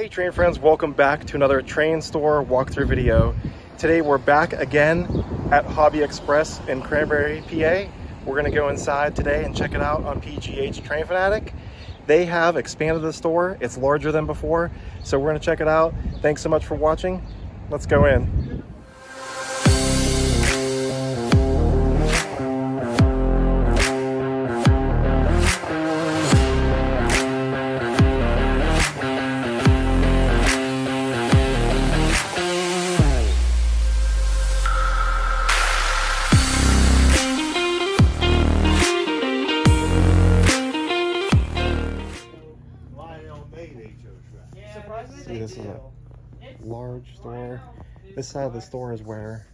Hey train friends, welcome back to another train store walkthrough video. Today we're back again at Hobby Express in Cranberry, PA. We're gonna go inside today and check it out on PGH Train Fanatic. They have expanded the store. It's larger than before. So we're gonna check it out. Thanks so much for watching. Let's go in. See, this is a large store. This side of the store is where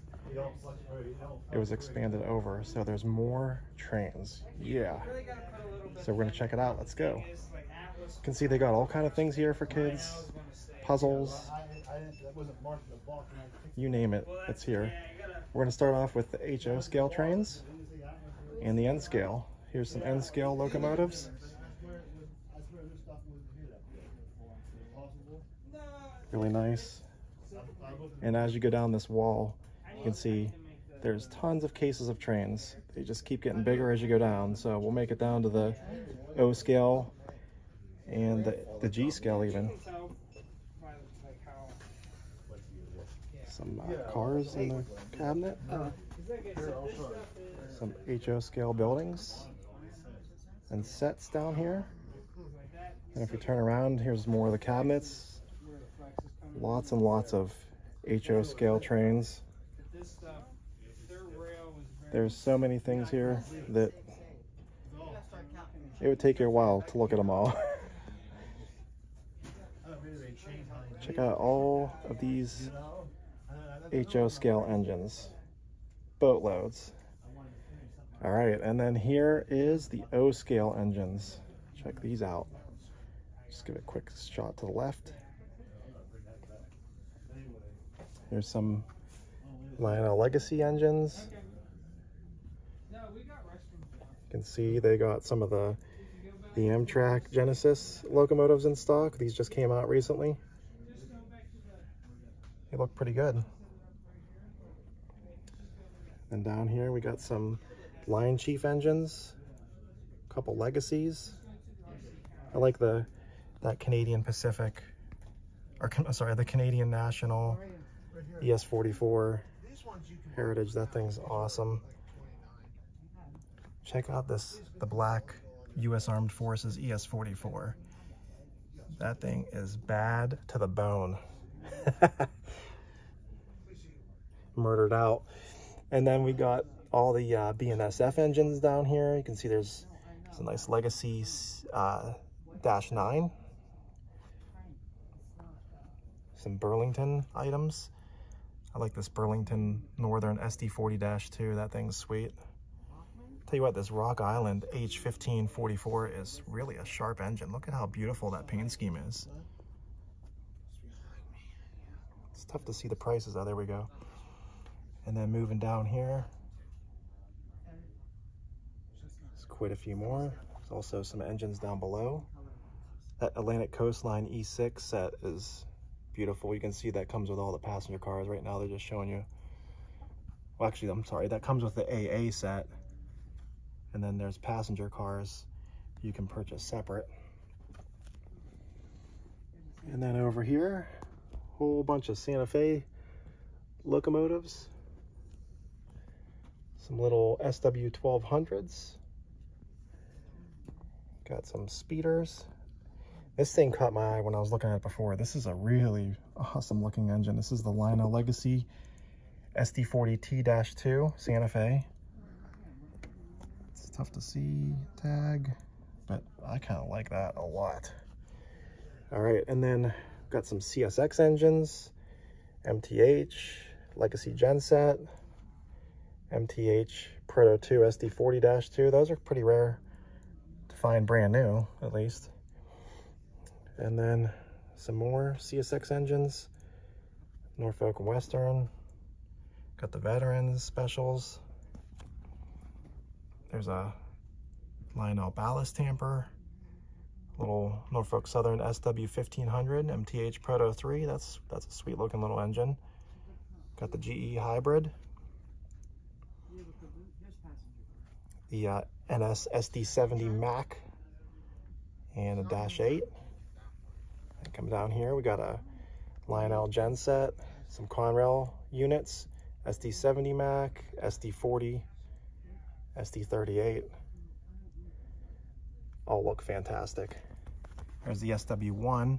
it was expanded over. So there's more trains. Yeah. So we're gonna check it out. Let's go. You can see they got all kind of things here for kids. Puzzles. You name it, it's here. We're gonna start off with the HO scale trains and the N scale. Here's some N scale locomotives. Really nice. And as you go down this wall, you can see there's tons of cases of trains. They just keep getting bigger as you go down. So we'll make it down to the O scale and the, the G scale even. Some uh, cars in the cabinet. Some HO scale buildings and sets down here. And if you turn around, here's more of the cabinets. Lots and lots of HO scale trains. There's so many things here that it would take you a while to look at them all. Check out all of these HO scale engines. Boatloads. All right, and then here is the O scale engines. Check these out. Just give it a quick shot to the left. Here's some Lionel Legacy engines. You can see they got some of the the Amtrak Genesis locomotives in stock. These just came out recently. They look pretty good. And down here we got some Lion Chief engines, a couple Legacies. I like the that Canadian Pacific, or sorry, the Canadian National ES44 Heritage. That thing's awesome. Check out this, the black U.S. Armed Forces ES44. That thing is bad to the bone. Murdered out. And then we got all the uh, BNSF engines down here. You can see there's some nice Legacy uh, Dash 9. Some Burlington items. I like this Burlington Northern SD40-2. That thing's sweet. Tell you what, this Rock Island H1544 is really a sharp engine. Look at how beautiful that paint scheme is. It's tough to see the prices. Oh, there we go. And then moving down here, there's quite a few more. There's also some engines down below. That Atlantic Coastline E6 set is beautiful. You can see that comes with all the passenger cars. Right now they're just showing you, well actually I'm sorry, that comes with the AA set. And then there's passenger cars you can purchase separate. And then over here, whole bunch of Santa Fe locomotives. Some little SW1200s. Got some speeders. This thing caught my eye when I was looking at it before. This is a really awesome looking engine. This is the Lionel Legacy SD40T-2 Santa Fe. It's tough to see tag, but I kind of like that a lot. All right, and then got some CSX engines, MTH, Legacy Genset, MTH Proto 2 SD40-2. Those are pretty rare to find brand new, at least. And then some more CSX engines, Norfolk Western, got the veterans specials. There's a Lionel ballast tamper, little Norfolk Southern SW1500 MTH Proto 3. That's that's a sweet looking little engine. Got the GE hybrid. The uh, NS SD70 Mac and a Dash 8. Come down here, we got a Lionel genset, some Conrail units, SD70 Mac, SD40, SD38. All look fantastic. There's the SW1.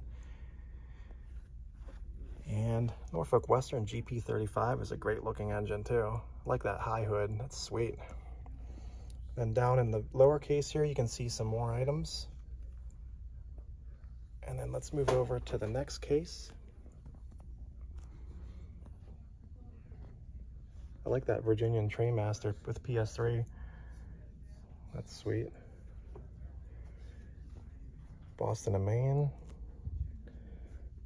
And Norfolk Western GP35 is a great looking engine too. Like that high hood, that's sweet. Then down in the lower case here, you can see some more items. And then let's move over to the next case. I like that Virginian Trainmaster with PS3. That's sweet. Boston and Maine.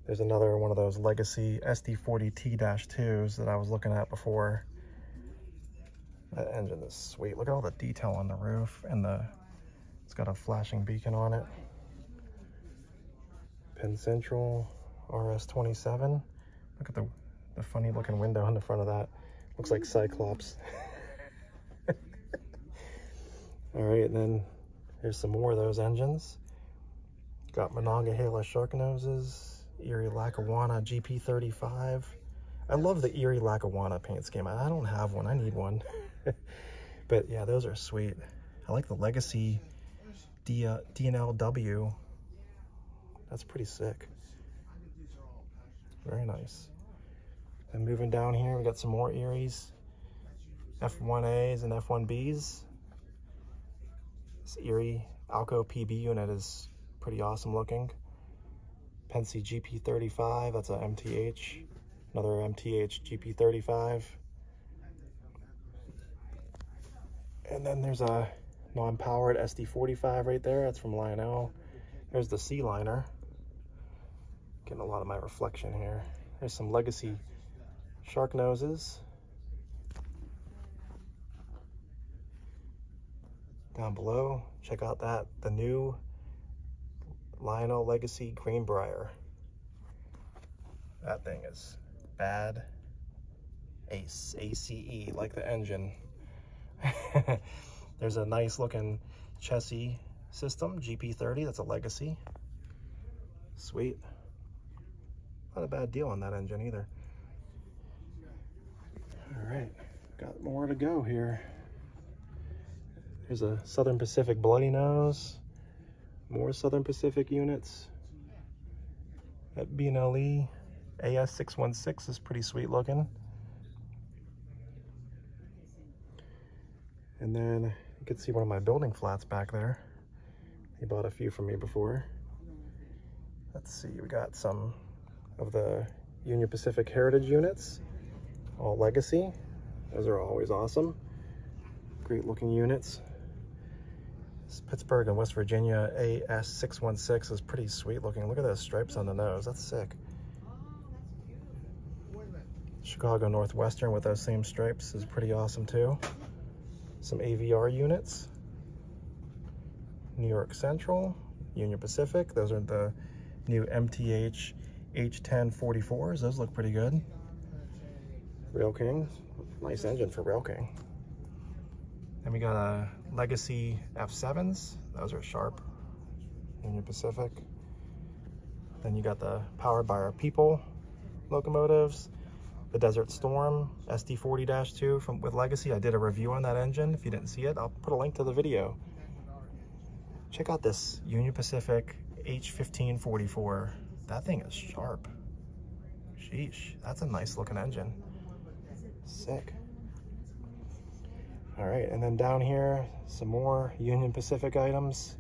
There's another one of those legacy SD40T-2s that I was looking at before. That engine is sweet. Look at all the detail on the roof and the, it's got a flashing beacon on it. Penn Central RS27. Look at the, the funny looking window on the front of that. Looks like Cyclops. all right, and then here's some more of those engines. Got Monongahela Shark Noses, Erie Lackawanna GP35. I love the Erie Lackawanna paint scheme. I don't have one, I need one. but yeah, those are sweet. I like the Legacy D uh, DNLW. That's pretty sick. Very nice. And moving down here, we got some more Eries. F1As and F1Bs. This Erie Alco PB unit is pretty awesome looking. Pennsy GP35, that's a MTH. Another MTH GP35. And then there's a non-powered SD45 right there. That's from Lionel. There's the C-liner. Getting a lot of my reflection here. There's some legacy shark noses. Down below, check out that, the new Lionel Legacy Greenbrier. That thing is bad. Ace, A-C-E, like the engine. There's a nice looking Chessie System, GP30, that's a Legacy. Sweet. Not a bad deal on that engine either. All right, got more to go here. There's a Southern Pacific Bloody Nose. More Southern Pacific units. That B&LE AS616 is pretty sweet looking. And then you can see one of my building flats back there. He bought a few from me before. Let's see, we got some of the Union Pacific Heritage units, all legacy. Those are always awesome. Great looking units. Pittsburgh and West Virginia AS616 is pretty sweet looking. Look at those stripes on the nose. That's sick. Chicago Northwestern with those same stripes is pretty awesome too. Some AVR units. New York Central, Union Pacific. Those are the new MTH H1044s. Those look pretty good. Rail King. Nice engine for Rail King. Then we got a Legacy F7s. Those are sharp. Union Pacific. Then you got the powered by our people locomotives. The Desert Storm SD40-2 from with Legacy. I did a review on that engine. If you didn't see it, I'll put a link to the video. Check out this Union Pacific H1544. That thing is sharp. Sheesh, that's a nice looking engine. Sick. All right, and then down here, some more Union Pacific items.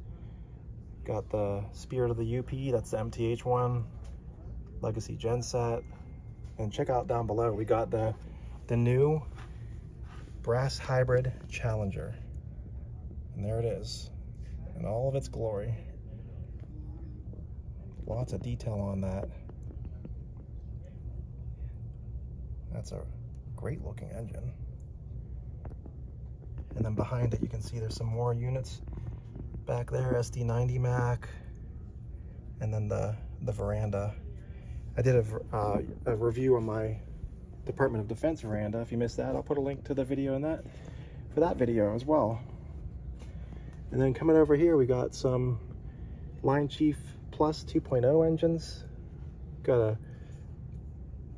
Got the Spirit of the UP, that's the MTH one. Legacy genset. And check out down below, we got the, the new brass hybrid Challenger. And there it is, in all of its glory. Lots of detail on that. That's a great looking engine. And then behind it, you can see there's some more units back there. SD90 Mac, and then the, the veranda. I did a, uh, a review on my Department of Defense veranda. If you missed that, I'll put a link to the video in that for that video as well. And then coming over here, we got some Lion Chief Plus 2.0 engines. Got a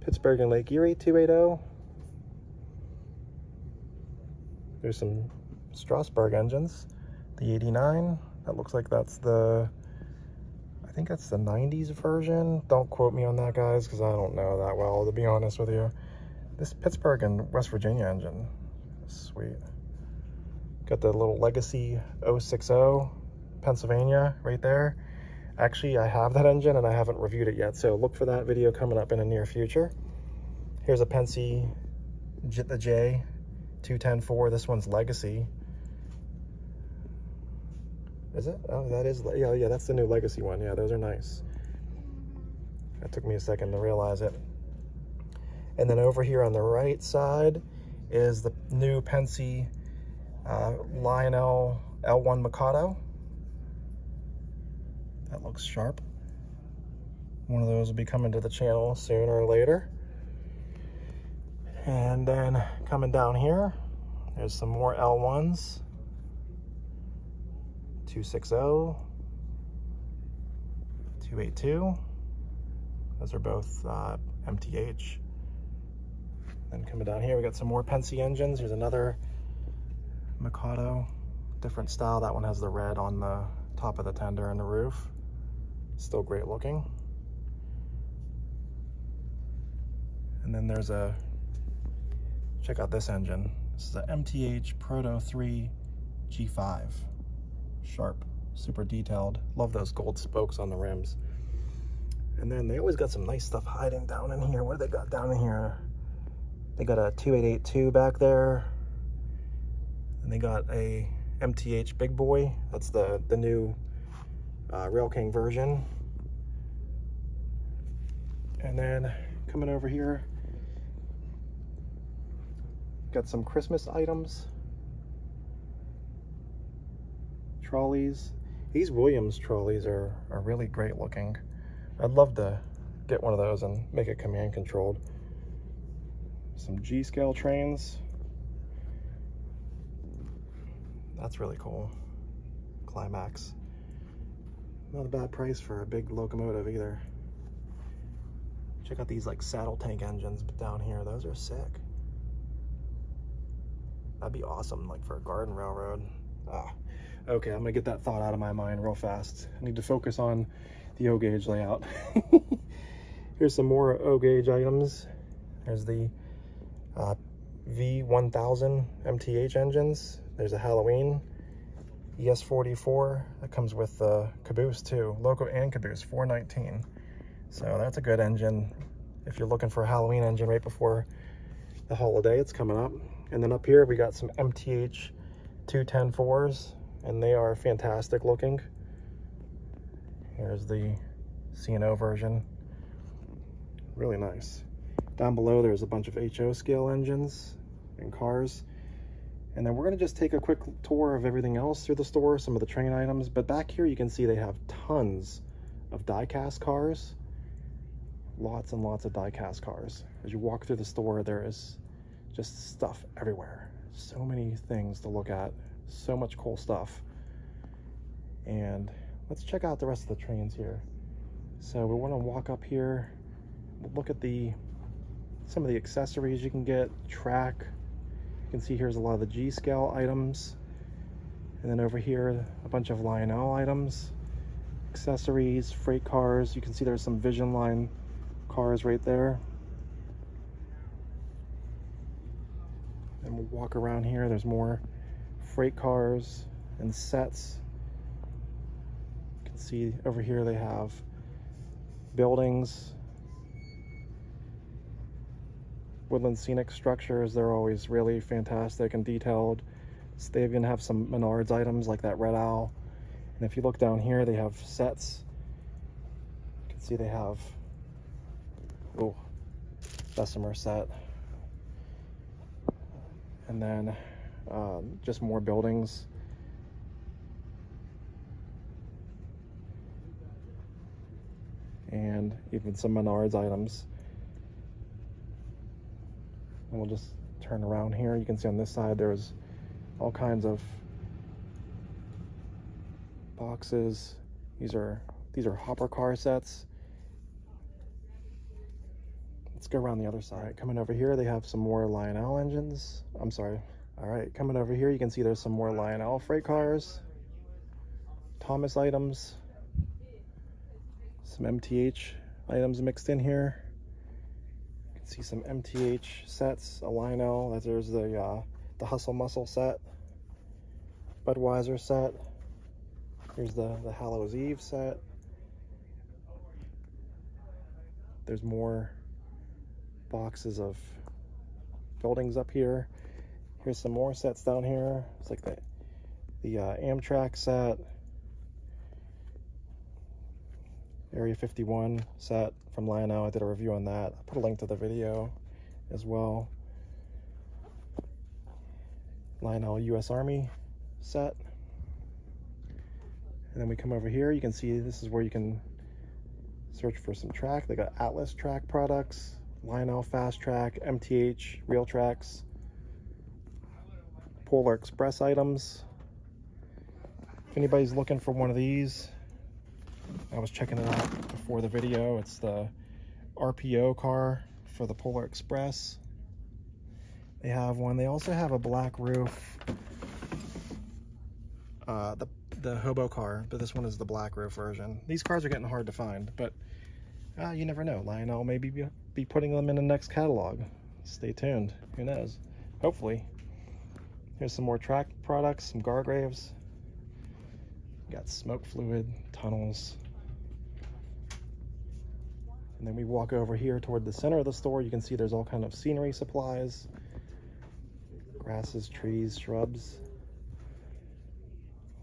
Pittsburgh and Lake Erie 280. There's some Strasburg engines. The 89, that looks like that's the, I think that's the 90s version. Don't quote me on that, guys, because I don't know that well, to be honest with you. This Pittsburgh and West Virginia engine, sweet. Got the little Legacy 060 Pennsylvania right there. Actually, I have that engine and I haven't reviewed it yet, so look for that video coming up in the near future. Here's a Pennsy, the J, 210-4. This one's Legacy. Is it? Oh, that is, yeah, yeah, that's the new Legacy one. Yeah, those are nice. That took me a second to realize it. And then over here on the right side is the new Pennsy uh, Lionel L1 Mikado. That looks sharp. One of those will be coming to the channel sooner or later. And then coming down here, there's some more L1s. 260, 282. Those are both uh, MTH. Then coming down here, we got some more Pennsy engines. Here's another Mikado, different style. That one has the red on the top of the tender and the roof. Still great looking. And then there's a, check out this engine. This is a MTH Proto 3 G5. Sharp, super detailed. Love those gold spokes on the rims. And then they always got some nice stuff hiding down in here. What do they got down in here? They got a 2882 back there. And they got a MTH Big Boy. That's the, the new uh, Rail King version. And then coming over here, got some Christmas items. Trolleys. These Williams trolleys are, are really great looking. I'd love to get one of those and make it command controlled. Some G-scale trains. That's really cool. Climax. Not a bad price for a big locomotive either. Check out these like saddle tank engines down here. Those are sick. That'd be awesome like for a garden railroad. Ah, okay, I'm gonna get that thought out of my mind real fast. I need to focus on the O-gauge layout. Here's some more O-gauge items. There's the uh, V1000 MTH engines. There's a Halloween ES44 that comes with the caboose too, loco and caboose, 419. So that's a good engine if you're looking for a Halloween engine right before the holiday. It's coming up. And then up here we got some MTH 210-4s and they are fantastic looking. Here's the C&O version. Really nice. Down below there's a bunch of HO scale engines and cars. And then we're gonna just take a quick tour of everything else through the store, some of the train items. But back here you can see they have tons of die-cast cars. Lots and lots of die-cast cars. As you walk through the store, there is just stuff everywhere. So many things to look at, so much cool stuff. And let's check out the rest of the trains here. So we wanna walk up here, look at the some of the accessories you can get, track, can see here's a lot of the G-scale items. And then over here, a bunch of Lionel items, accessories, freight cars. You can see there's some Vision Line cars right there. And we'll walk around here. There's more freight cars and sets. You can see over here they have buildings, Woodland Scenic structures, they're always really fantastic and detailed. So they even have some Menards items like that Red Owl. And if you look down here, they have sets. You can see they have, oh, Bessemer set. And then um, just more buildings. and even some Menards items. And we'll just turn around here. You can see on this side there's all kinds of boxes. These are these are hopper car sets. Let's go around the other side. Coming over here, they have some more Lionel engines. I'm sorry. All right, coming over here, you can see there's some more Lionel freight cars. Thomas items. Some MTH items mixed in here. See some MTH sets, a Lionel. There's the uh, the Hustle Muscle set. Budweiser set. Here's the, the Hallows Eve set. There's more boxes of buildings up here. Here's some more sets down here. It's like the, the uh, Amtrak set. Area 51 set from Lionel. I did a review on that. I put a link to the video as well. Lionel US Army set. And then we come over here, you can see this is where you can search for some track. They got Atlas track products, Lionel Fast Track, MTH, RealTrax, Polar Express items. If anybody's looking for one of these, I was checking it out before the video. It's the RPO car for the Polar Express. They have one. They also have a black roof. Uh, the the hobo car, but this one is the black roof version. These cars are getting hard to find, but uh, you never know. Lionel may be, be putting them in the next catalog. Stay tuned. Who knows? Hopefully. Here's some more track products, some Gargraves. Got smoke fluid, tunnels. And then we walk over here toward the center of the store. You can see there's all kind of scenery supplies. Grasses, trees, shrubs.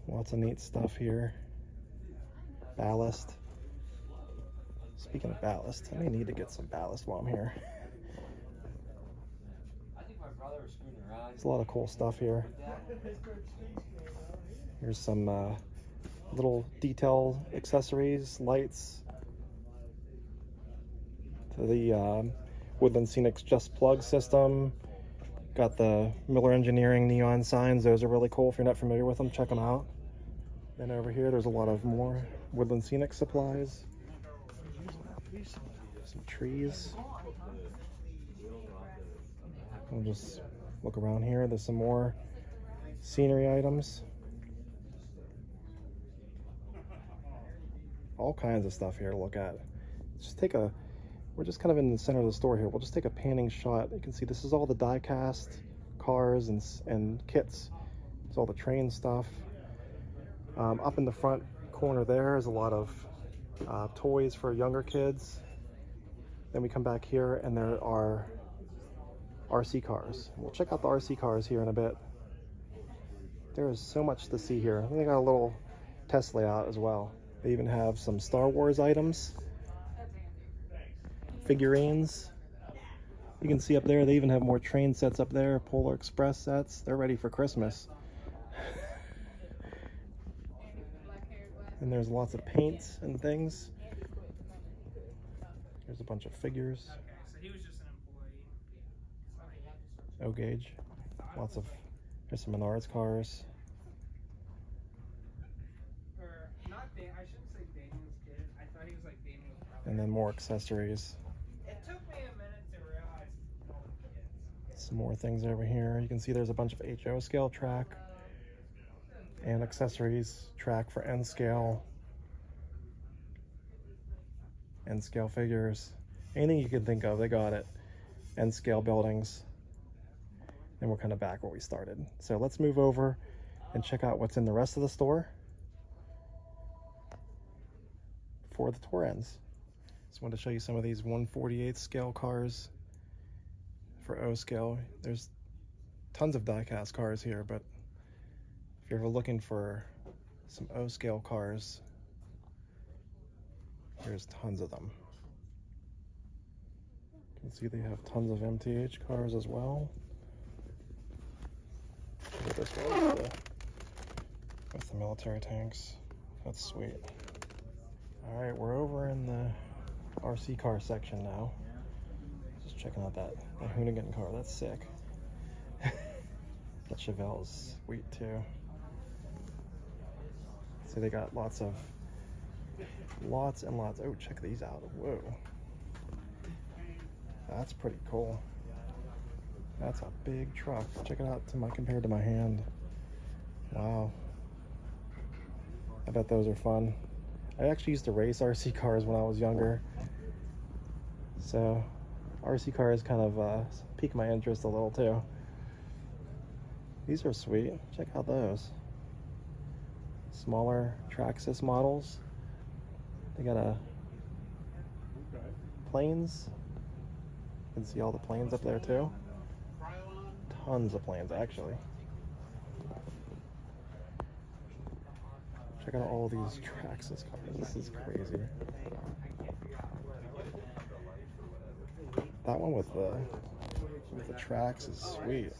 Lots of neat stuff here. Ballast. Speaking of ballast, I may need to get some ballast while I'm here. There's a lot of cool stuff here. Here's some uh, little detail accessories, lights. To the um, Woodland Scenics Just Plug system. Got the Miller Engineering neon signs. Those are really cool. If you're not familiar with them, check them out. And over here, there's a lot of more Woodland Scenic supplies. Some trees. We'll just look around here. There's some more scenery items. All kinds of stuff here to look at. Let's just take a, we're just kind of in the center of the store here. We'll just take a panning shot. You can see this is all the die-cast cars and, and kits. It's all the train stuff. Um, up in the front corner there is a lot of uh, toys for younger kids. Then we come back here and there are RC cars. We'll check out the RC cars here in a bit. There is so much to see here. They got a little test layout as well. They even have some Star Wars items, figurines. You can see up there, they even have more train sets up there, Polar Express sets. They're ready for Christmas. and there's lots of paints and things. There's a bunch of figures. O gauge. Lots of there's some Menards cars. And then more accessories. Some more things over here. You can see there's a bunch of HO scale track and accessories track for N scale, N scale figures, anything you can think of, they got it. N scale buildings. And we're kind of back where we started. So let's move over and check out what's in the rest of the store before the tour ends. Just wanted to show you some of these 148 scale cars for O scale. There's tons of diecast cars here, but if you're ever looking for some O scale cars, there's tons of them. You can see they have tons of MTH cars as well. This one with the, with the military tanks. That's sweet. All right, we're over in the RC car section now. Just checking out that, that Hoonigan car. That's sick. that Chevelle's sweet too. So they got lots of, lots and lots. Oh, check these out. Whoa. That's pretty cool. That's a big truck. Check it out to my compared to my hand. Wow. I bet those are fun. I actually used to race RC cars when I was younger. So RC cars kind of uh, pique my interest a little too. These are sweet. Check out those. Smaller Traxxas models. They got a planes. You can see all the planes up there too. Tons of planes actually. Check out all these Traxxas cars. This is crazy. That one with the with the tracks is sweet.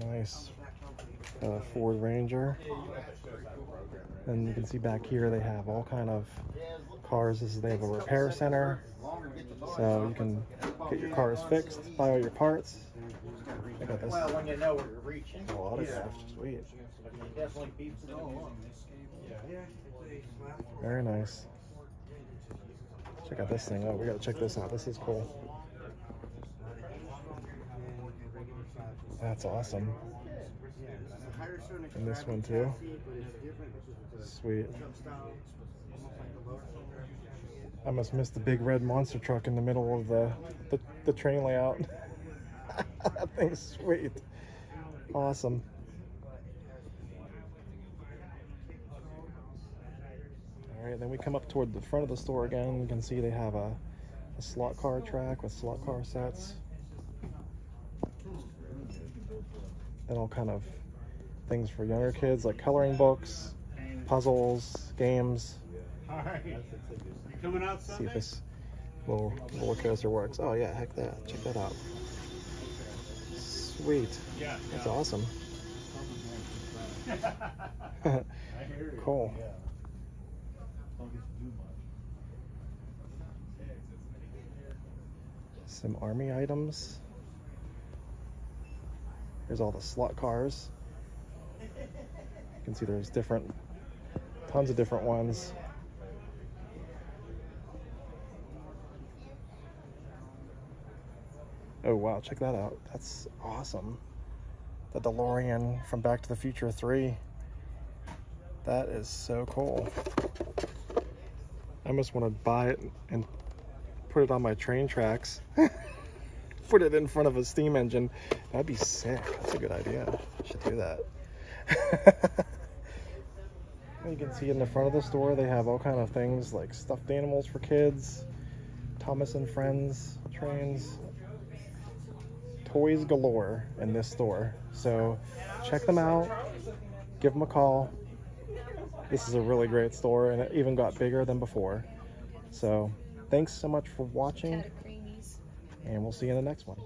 Nice uh, Ford Ranger. And you can see back here they have all kind of cars. This is they have a repair center, so you can get your cars fixed, buy all your parts. I got this. Well, when you know where you're reaching. Sweet. It definitely beats it all. Very nice. Check out this thing. Oh, we gotta check this out. This is cool. That's awesome. And this one too. Sweet. I must miss the big red monster truck in the middle of the, the, the train layout. that thing's sweet. Awesome. All right, then we come up toward the front of the store again. You can see they have a, a slot car track with slot car sets. And all kind of things for younger kids like coloring books, puzzles, games. All right. You coming out See if this little roller coaster works. Oh yeah, heck that. Check that out. Sweet. Yeah. That's awesome. I hear you. Cool. Yeah. Don't get to do much. Some army items. Here's all the slot cars. You can see there's different, tons of different ones. Oh wow, check that out. That's awesome. The DeLorean from Back to the Future 3. That is so cool. I almost want to buy it and put it on my train tracks. put it in front of a steam engine. That'd be sick. That's a good idea. Should do that. you can see in the front of the store they have all kind of things like stuffed animals for kids, Thomas and Friends trains, toys galore in this store. So check them out. Give them a call. This is a really great store and it even got bigger than before. So thanks so much for watching Cat of creamies. and we'll see you in the next one.